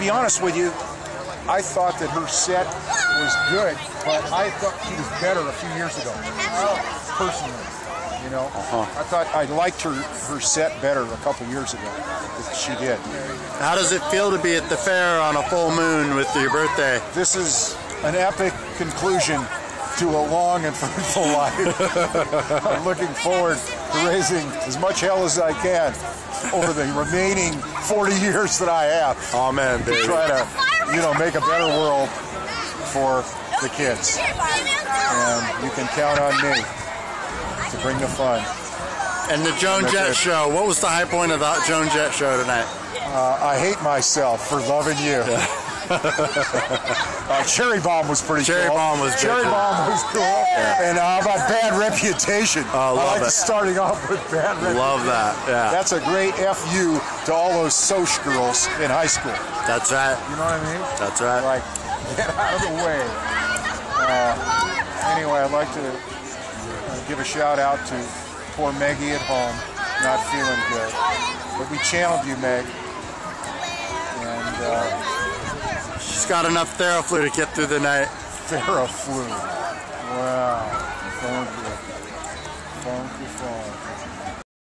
be honest with you, I thought that her set was good, but I thought she was better a few years ago. Personally, you know, Uh-huh. I thought I liked her her set better a couple years ago. She did. How does it feel to be at the fair on a full moon with your birthday? This is an epic conclusion to a long and fruitful life. I'm looking forward to raising as much hell as I can over the remaining 40 years that I have. Amen, to baby. try to, you know, make a better world for the kids. And you can count on me to bring the fun. And the Joan Jett it. show. What was the high point of the Joan Jett show tonight? Uh, I hate myself for loving you. uh, Cherry Bomb was pretty Cherry cool. Bomb was Cherry. Bomb was cool. And uh, about Bad Reputation? Oh, love I like it. starting off with Bad Reputation. Love that. Yeah, That's a great FU to all those Soch girls in high school. that's right. You know what I mean? That's right. Like, get out of the way. Uh, anyway, I'd like to uh, give a shout out to poor Maggie at home, not feeling good. But we channeled you, Meg. Got enough Theraflu to get through the night. Theraflu. Wow. Funky. Funky, funky.